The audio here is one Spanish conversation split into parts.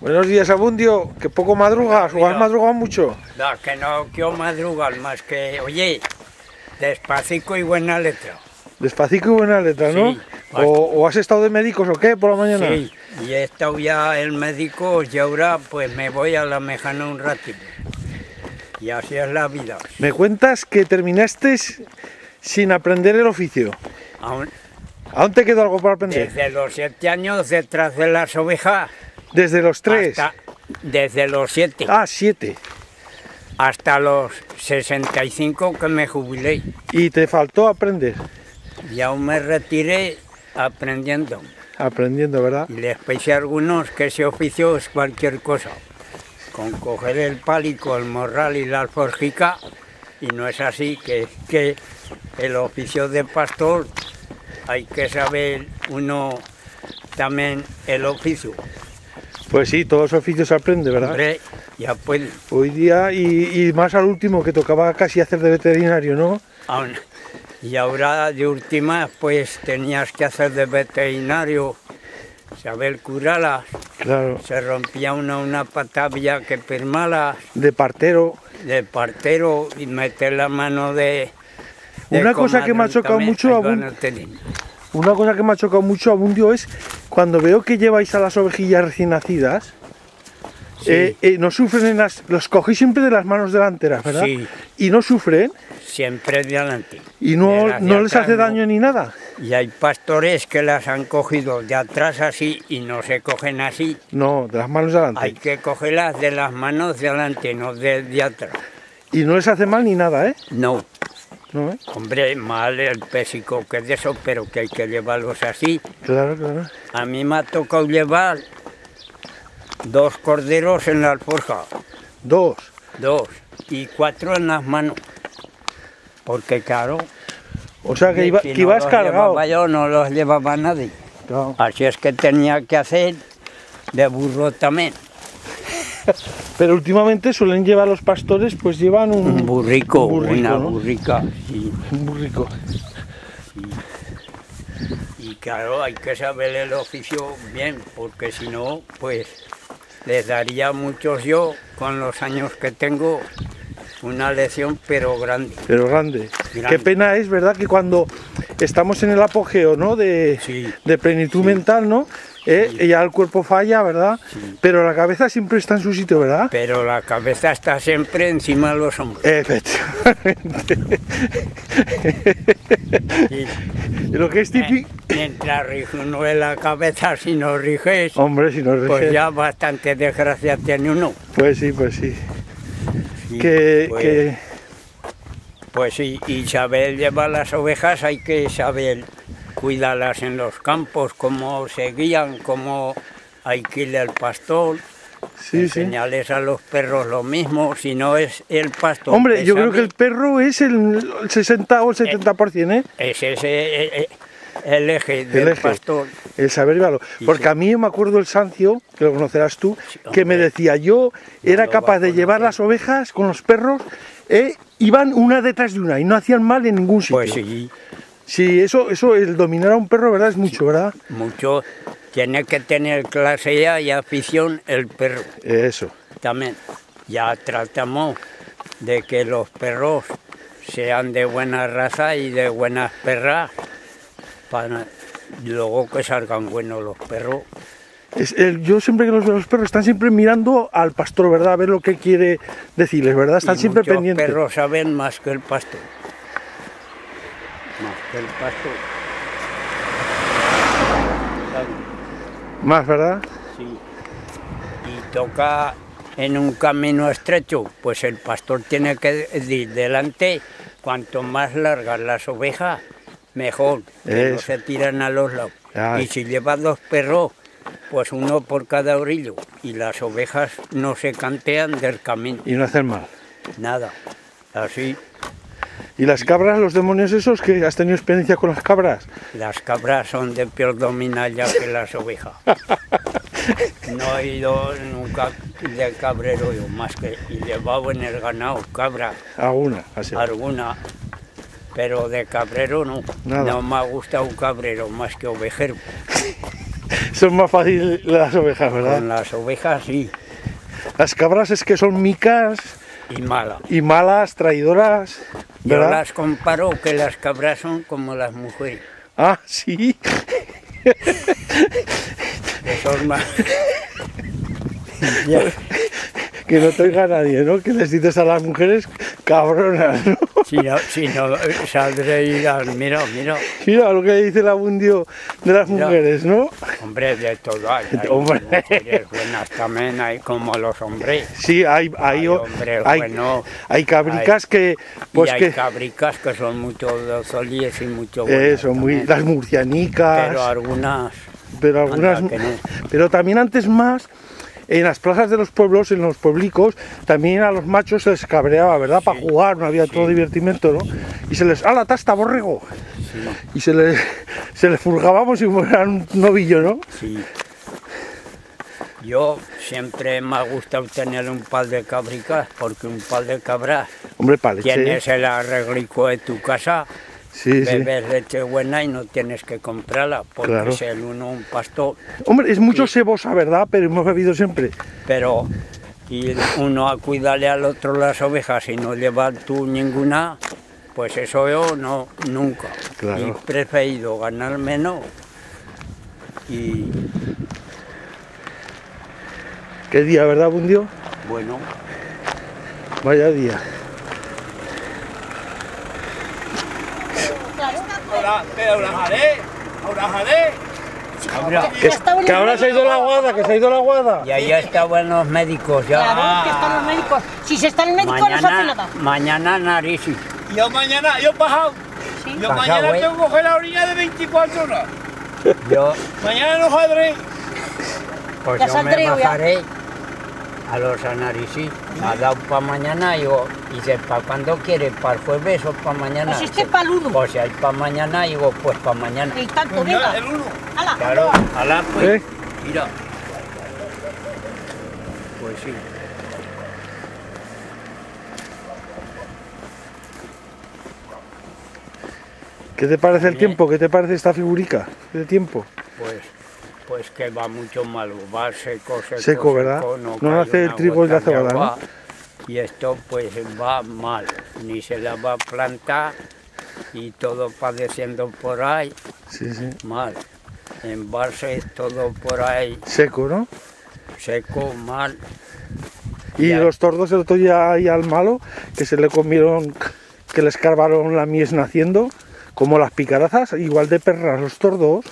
Buenos días, Abundio. Que poco madrugas, o has madrugado mucho. No, que no quiero madrugar más que, oye, despacito y buena letra. Despacito y buena letra, ¿no? Sí, o, o has estado de médicos o qué por la mañana? Sí, y he estado ya el médico y ahora pues me voy a la mejana un ratito. Y así es la vida. Me cuentas que terminaste sin aprender el oficio. Aún- ¿Aún te quedó algo por aprender? desde los siete años detrás de las ovejas Desde los tres. hasta desde los siete Ah, siete. hasta los 65 que me jubilé. Y te faltó aprender. Y aún me retiré aprendiendo. Aprendiendo, ¿verdad? Y les pensé a algunos que ese oficio es cualquier cosa. Con coger el pálico, el morral y la alforjica, y no es así, que, que el oficio de pastor hay que saber uno también el oficio. Pues sí, todos los oficios se aprende, ¿verdad? Hombre, ya puede. Hoy día, y, y más al último, que tocaba casi hacer de veterinario, ¿no? Y ahora de última, pues tenías que hacer de veterinario, saber curarlas. Claro. Se rompía una, una pata, había que firmarlas. De partero. de partero y meter la mano de... de Una cosa que me ha chocado mucho, Abun-. Una cosa que me ha chocado mucho, Abundio, es cuando veo que lleváis a las ovejillas recién nacidas, Sí. eh, eh, no sufren en las... Los cogéis siempre de las manos delanteras, ¿verdad? Sí. Y no sufren Siempre de adelante. y no, de no les atrás, hace no. daño ni nada. Y hay pastores que las han cogido de atrás así y no se cogen así. No, de las manos delante. Hay que cogerlas de las manos de adelante, no de, de atrás. Y no les hace mal ni nada, ¿eh? No, ¿No, hombre, mal el pésico que es de eso, pero que hay que llevarlos así. Claro, claro. A mí me ha tocado llevar dos corderos en la alforja. Dos. Dos y cuatro en las manos. Porque claro, O sea que, iba- si que no ibas los cargado. llevaba yo no los llevaba nadie. Claro. Así es que tenía que hacer de burro también. Pero últimamente suelen llevar los pastores, pues llevan un, Un burrico, un burrico, una ¿no? burrica. sí. Un burrico. Y claro, hay que saber el oficio bien, porque si no, pues les daría muchos yo, con los años que tengo, una lección, pero grande. Pero grande. Grande. Qué pena es, ¿verdad? Que cuando estamos en el apogeo, ¿no? De, Sí. de plenitud mental, ¿no? Eh, y ya el cuerpo falla, ¿verdad? Pero la cabeza siempre está en su sitio, ¿verdad? Pero la cabeza está siempre encima de los hombros. Efectivamente. Y- Lo que es típico... Mientras uno en la cabeza, si no riges, Hombre, si no pues rige- ya bastante desgracia tiene uno. Pues sí, pues sí. Que, pues, que- pues sí, y saber llevar las ovejas hay que saber cuidarlas en los campos, cómo se guían, cómo hay que ir al pastor, sí, sí. enseñarles a los perros lo mismo, si no es el pastor. Hombre, yo creo que el perro es el el 60 o el 70%, ¿eh? Es ese eh, eh, el eje del eje. pastor. El saber llevarlo. Porque sí. a mí me acuerdo el Sancio, que lo conocerás tú, Sí, que me decía, yo era capaz de llevar las ovejas con los perros, eh, iban una detrás de una y no hacían mal en ningún sitio. Pues sí, Sí, eso, eso, el dominar a un perro, ¿verdad? Es mucho, ¿verdad? mucho. Tiene que tener clase ya y afición el perro. Eso. También ya tratamos de que los perros sean de buena raza y de buenas perras para luego que salgan buenos los perros. Es el- yo siempre que los veo los perros están siempre mirando al pastor, ¿verdad? A ver lo que quiere decirles, ¿verdad? Están Y siempre pendientes. perros saben más que el pastor. El pastor. Saben, Más, ¿verdad? sí. Y toca en un camino estrecho, pues el pastor tiene que ir delante. Cuanto más largas las ovejas, mejor. Que no se tiran a los lados. Ay. Y si llevas dos perros, pues uno por cada orillo. Y las ovejas no se cantean del camino. Y no hacen mal. Nada. Así, ¿Y las cabras, los demonios esos, que has tenido experiencia con las cabras? las cabras son de peor dominar ya que las ovejas. No he ido nunca de cabrero yo, más que llevado en el ganado cabra, Alguna, así. alguna, pero de cabrero no. Nada. No me ha gustado un cabrero más que ovejero. Son más fáciles las ovejas, ¿verdad? Con las ovejas sí, Las cabras es que son micas y mala. y malas, traidoras, Yo ¿verdad? las comparo que las cabras son como las mujeres. Ah, sí. que son más... Ya, Que no te oiga nadie, ¿no? Que les dices a las mujeres cabronas, ¿no? Si no, si no eh, saldré y dirás, mira, mira, Mira lo que dice el abundio de las Mira. mujeres, ¿no? hombre, de todo hay. hay Hombre. mujeres buenas también hay como los hombres. Sí, hay, hay, Hay hombres hay, buenos, hay cabricas que, pues y hay que, cabricas que son mucho dozolíes y mucho buenas eso, muy, las murcianicas, Pero algunas, pero algunas, no. pero también antes más, en las plazas de los pueblos, en los pueblicos, también a los machos se les cabreaba, ¿verdad? Para jugar, no había todo divertimento, ¿no? Y se les, ¡ah, la tasta, borrego! sí, Y se les, se les furgábamos y fueran un novillo, ¿no? sí. Yo siempre me ha gustado tener un par de cabricas porque un par de cabras Hombre, para tienes el arreglico de tu casa, Sí, leche buena y no tienes que comprarla porque Claro. es el uno un pastor, Hombre, es mucho Sí. sebosa, ¿verdad? Pero hemos bebido siempre. pero y uno a cuidarle al otro las ovejas y no llevar tú ninguna, pues eso yo no, nunca. Claro. Y preferido ganar menos y Qué día, ¿verdad, Bundio? bueno, Vaya día. Ahora, pero ahora jalé, ahora jalé. ahora, Que, que ahora se ha ido la guada, que se ha ido la guada. y ahí estaban los médicos ya. Claro, que están los médicos. Si se está el médico no se hace Mañana, nada. mañana nariz. Yo mañana, yo bajado. Sí. Yo Pasado, mañana ¿eh? tengo que coger la orilla de 24 horas. Yo Mañana no saldré. Pues Ya yo me yo ya. A los análisis. Ha dado para mañana y digo, dice, ¿para cuándo quiere? ¿Para el jueves o para mañana? Pues este es para el uno. Pues si hay para mañana, digo, pues para mañana. Y tanto, Pues venga. el uno. Hala, Claro, alá pues, ¿Eh? mira. Pues sí. ¿Qué te parece el tiempo? ¿Qué te parece esta figurica de tiempo? Pues, pues que va mucho mal, va seco, seco, Seco, ¿verdad? No nace el trigo de cebada, Y esto pues va mal, ni se la va a plantar y todo padeciendo por ahí, Sí, sí. mal. En base todo por ahí Seco, ¿no? seco, mal. Y los tordos el otro día ahí al malo, que se le comieron, que le escarbaron la mies naciendo, como las picarazas, igual de perras los tordos,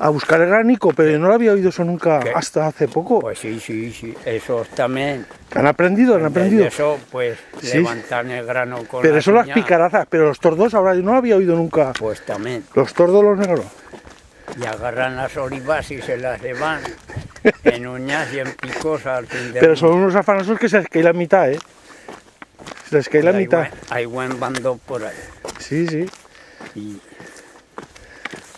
a buscar el granico, pero yo no lo había oído eso nunca ¿Qué? hasta hace poco. Pues sí, sí, sí, esos también. Han aprendido, han aprendido. Eso, pues Sí. levantan el grano con Pero la eso las picarazas, pero los tordos ahora yo no lo había oído nunca. Pues también. Los tordos los negros. Y agarran las olivas y se las llevan en uñas y en picos al fin de Pero son unos afanosos que se les cae la mitad, ¿eh? Se les cae la hay mitad. buen- hay buen bando por ahí. Sí, sí. Y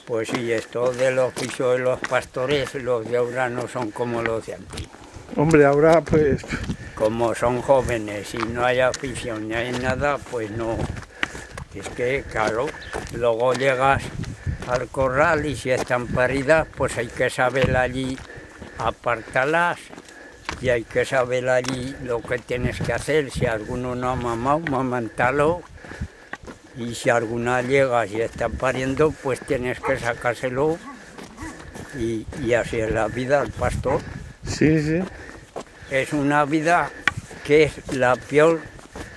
pues sí, esto del oficio de los pastores, los de ahora no son como los de antes. Hombre, ahora pues Como son jóvenes y no hay afición ni hay nada, pues no. Es que, claro, luego llegas al corral y si están paridas, pues hay que saber allí apartarlas y hay que saber allí lo que tienes que hacer. Si alguno no ha mamado, mamantalo. Y si alguna llega y está pariendo, pues tienes que sacárselo. Y, y así es la vida del pastor sí, sí. es una vida que es la peor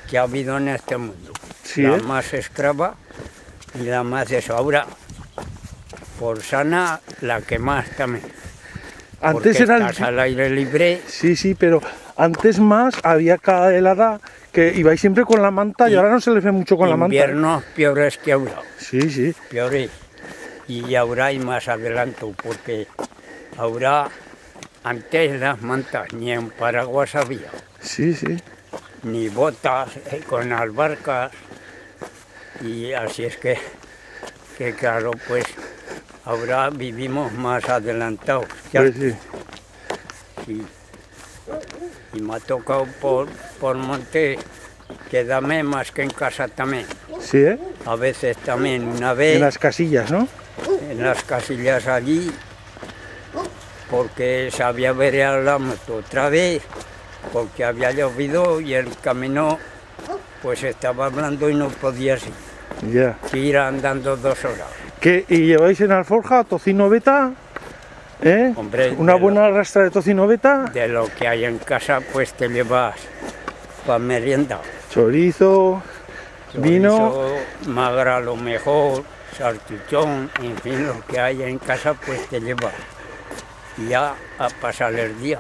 que ha habido en este mundo. Sí, la ¿eh? más esclava y la más de eso. Ahora, por sana, la que más también. Antes porque era estás al aire libre Sí, sí, pero antes más había cada helada que ibais siempre con la manta y, Y ahora no se le ve mucho con la manta. ¿eh? inviernos peores que ahora, Sí, sí. peores. Y ahora hay más adelanto, porque ahora, antes las mantas ni en paraguas había. Sí, sí. ni botas eh, con las barcas y así es que, que claro pues ahora vivimos más adelantados Pues sí. y, y me ha tocado por, por monte quedarme más que en casa también Sí, ¿eh? a veces también una En vez las casillas, ¿no? en las casillas allí porque se había averiado la moto otra vez, porque había llovido y el camino pues estaba hablando y no podía ir, Ya. ir andando dos horas. ¿Qué? ¿Y lleváis en alforja tocino beta? ¿Eh? Hombre, Una buena rastra de tocino beta, De lo que hay en casa pues te llevas para merienda. chorizo, vino. Magra lo mejor, salchichón, en fin, lo que hay en casa pues te llevas. Ya a pasar el día,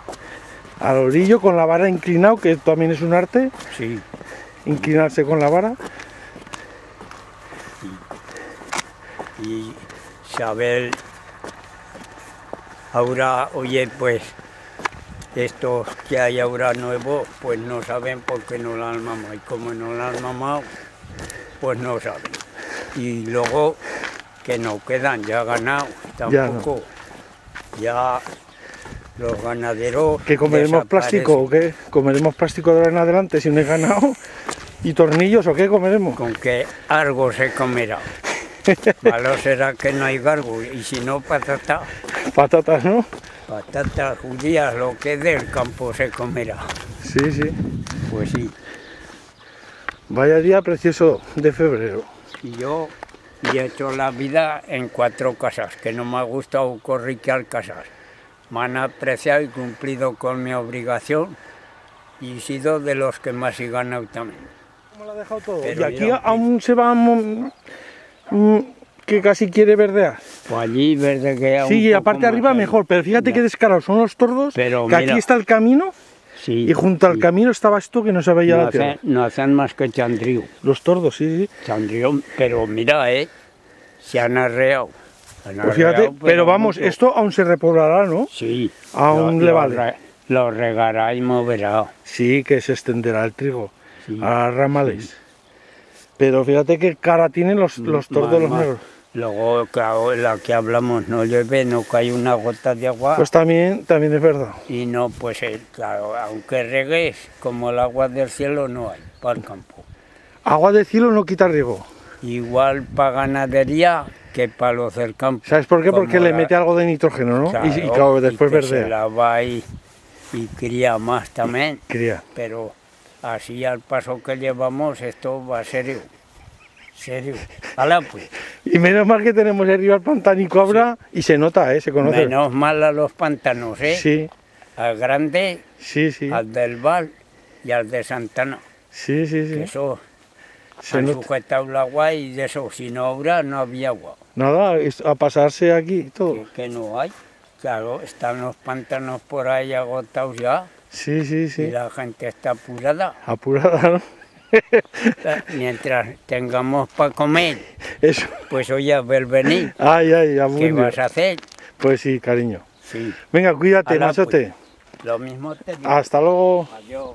al orillo con la vara inclinado, que también es un arte, sí. inclinarse con la vara. y saber ahora, oye, pues estos que hay ahora nuevos, pues no saben por qué no la han mamado. Y como no la han mamado, pues no saben. Y luego que no quedan ya ganados, Ya no. tampoco. Ya, los ganaderos. ¿Que comeremos plástico o qué? ¿Comeremos plástico de ahora en adelante si no he ganado? ¿Y tornillos o qué comeremos? Con que algo se comerá. Malo será que no hay gargo y si no patata. Patatas, ¿no? Patatas judías, lo que del campo se comerá. Sí, sí. Pues sí. Vaya día precioso de febrero. Y yo he hecho la vida en cuatro casas, que no me ha gustado corriquear casas. Me han apreciado y cumplido con mi obligación y he sido de los que más he ganado también. ¿Cómo lo ha dejado todo? Pero y aquí aún se va mm, que casi quiere verdear. Pues allí verde que Sí, y aparte arriba mejor, pero fíjate Ya. que descarados son los tordos, Pero que mira. aquí está el camino Sí, y junto al camino estaba esto que no se veía no la tierra. no hacen más que chandrío. Los tordos, sí, sí. Chandrío, pero mira, eh, se han arreado. Se han Pues fíjate, arreado, pero, vamos, mucho. esto aún se repoblará, ¿no? Sí. Aún lo- le lo vale. re- Lo regará y moverá. Sí, que se extenderá el trigo Sí. a las ramales. Pero fíjate qué cara tienen los, los tordos Más, los más. Luego, claro, la que hablamos no llueve, no cae una gota de agua. Pues también, también es verdad. y no, pues eh, claro, aunque regues, como el agua del cielo no hay para el campo. Agua de cielo no quita riego. Igual para ganadería que para los del campo. ¿Sabes por qué? Porque le mete algo de nitrógeno, ¿no? y, y Claro, después que Se lava y, y cría más también. Cría. Pero así al paso que llevamos, esto va serio. Serio. Hala pues. Y menos mal que tenemos el pantánico ahora y se nota, ¿eh? Se conoce. Menos mal a los pantanos, ¿eh? Sí, Al grande, sí, sí. al del Val y al de Santana. Sí, sí, Que sí. eso Se han nota. sujetado el agua y de eso, si no habrá, no había agua. Nada, a pasarse aquí y todo. Que, que no hay. Claro, están los pantanos por ahí agotados ya Sí, sí, y sí. la gente está apurada. Apurada, ¿no? Mientras tengamos para comer, Eso. pues oye, a ver venir. Ay, ay, ¿Qué abundio. vas a hacer? Pues sí, cariño. Sí, Venga, cuídate, Hala, machote. lo mismo te digo. Hasta luego. Adiós.